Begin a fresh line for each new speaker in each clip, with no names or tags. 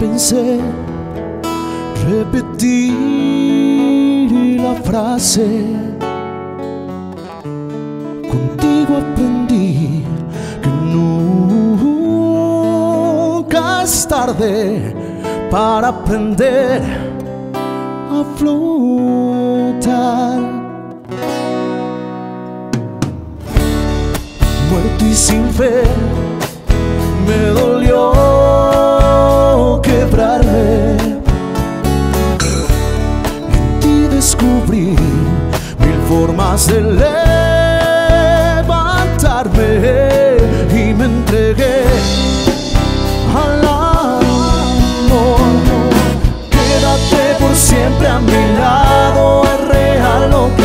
pensé repetir la frase. Contigo aprendí que nunca es tarde para aprender a flotar. Muerto y sin fe, me dolió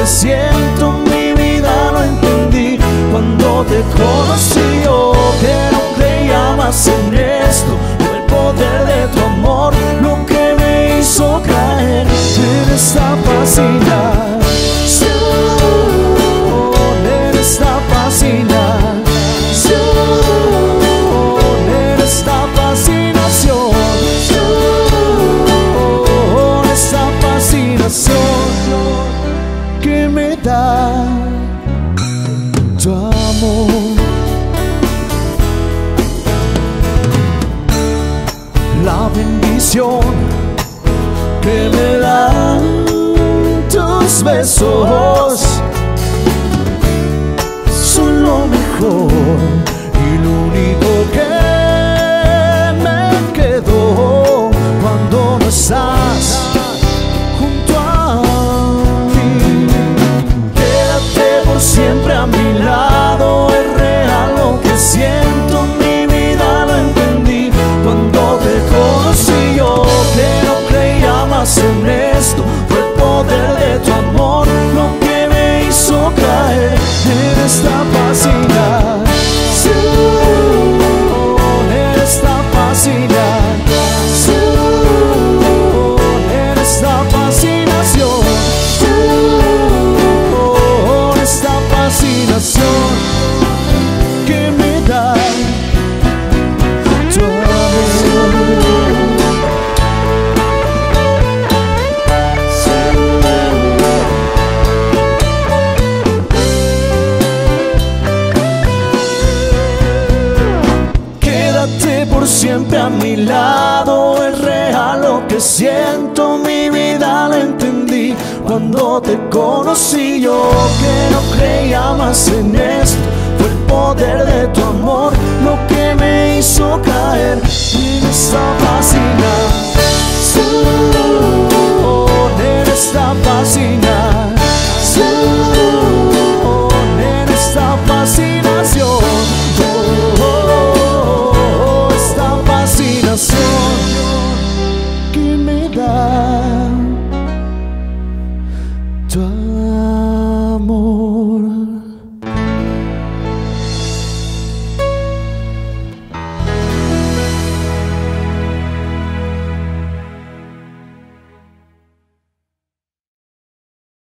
real que me dan tus besos. Son lo mejor y lo único que me quedó cuando no estás me hizo caer en esta fascinación, siempre a mi lado. Es real lo que siento, mi vida la entendí. Cuando te conocí yo que no creía más en esto. Fue el poder de tu amor lo que me hizo caer. Y me estaba